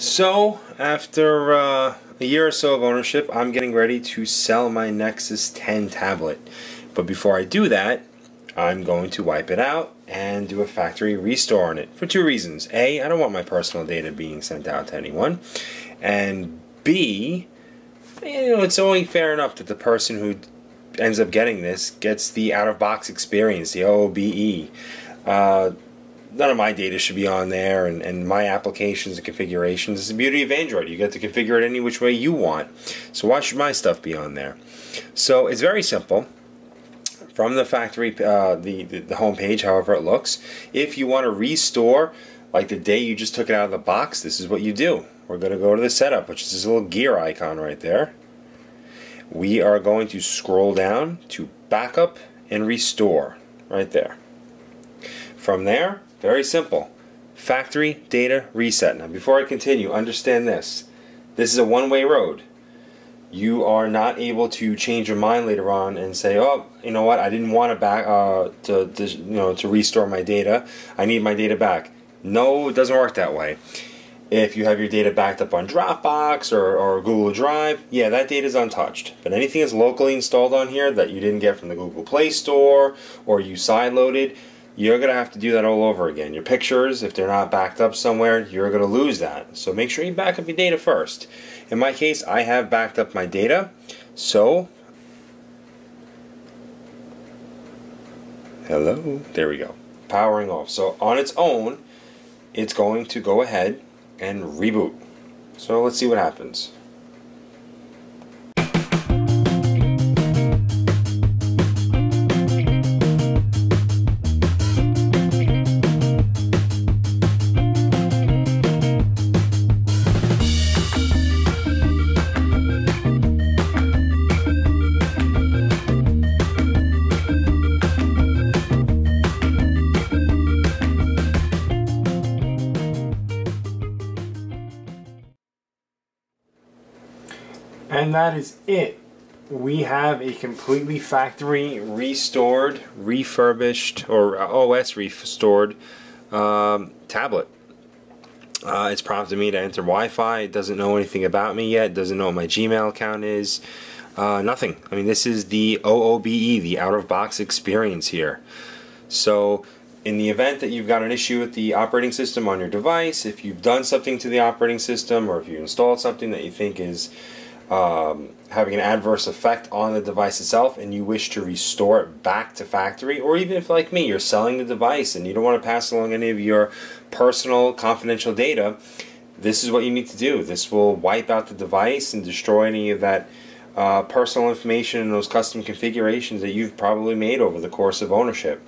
So, after uh, a year or so of ownership, I'm getting ready to sell my Nexus 10 tablet. But before I do that, I'm going to wipe it out and do a factory restore on it for two reasons. A, I don't want my personal data being sent out to anyone. And B, you know, it's only fair enough that the person who ends up getting this gets the out-of-box experience, the OBE. Uh, none of my data should be on there and, and my applications and configurations. It's the beauty of Android. You get to configure it any which way you want. So why should my stuff be on there? So it's very simple. From the factory, uh, the, the, the home page, however it looks, if you want to restore, like the day you just took it out of the box, this is what you do. We're going to go to the setup, which is this little gear icon right there. We are going to scroll down to backup and restore right there. From there, very simple. Factory data reset. Now, before I continue, understand this. This is a one-way road. You are not able to change your mind later on and say, "Oh, you know what? I didn't want to back uh, to, to you know to restore my data. I need my data back." No, it doesn't work that way. If you have your data backed up on Dropbox or, or Google Drive, yeah, that data is untouched. But anything that's locally installed on here that you didn't get from the Google Play Store or you sideloaded, you're going to have to do that all over again. Your pictures, if they're not backed up somewhere, you're going to lose that. So make sure you back up your data first. In my case, I have backed up my data. So, hello, there we go. Powering off. So on its own, it's going to go ahead and reboot. So let's see what happens. And that is it. We have a completely factory restored, refurbished, or OS restored um, tablet. Uh, it's prompted me to enter Wi-Fi. It doesn't know anything about me yet. It doesn't know what my Gmail account is. Uh, nothing. I mean, this is the OOBE, the out-of-box experience here. So in the event that you've got an issue with the operating system on your device, if you've done something to the operating system, or if you installed something that you think is um, having an adverse effect on the device itself and you wish to restore it back to factory, or even if, like me, you're selling the device and you don't want to pass along any of your personal confidential data, this is what you need to do. This will wipe out the device and destroy any of that uh, personal information and those custom configurations that you've probably made over the course of ownership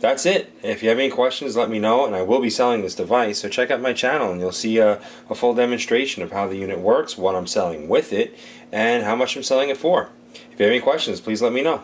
that's it. If you have any questions, let me know, and I will be selling this device, so check out my channel and you'll see a, a full demonstration of how the unit works, what I'm selling with it, and how much I'm selling it for. If you have any questions, please let me know.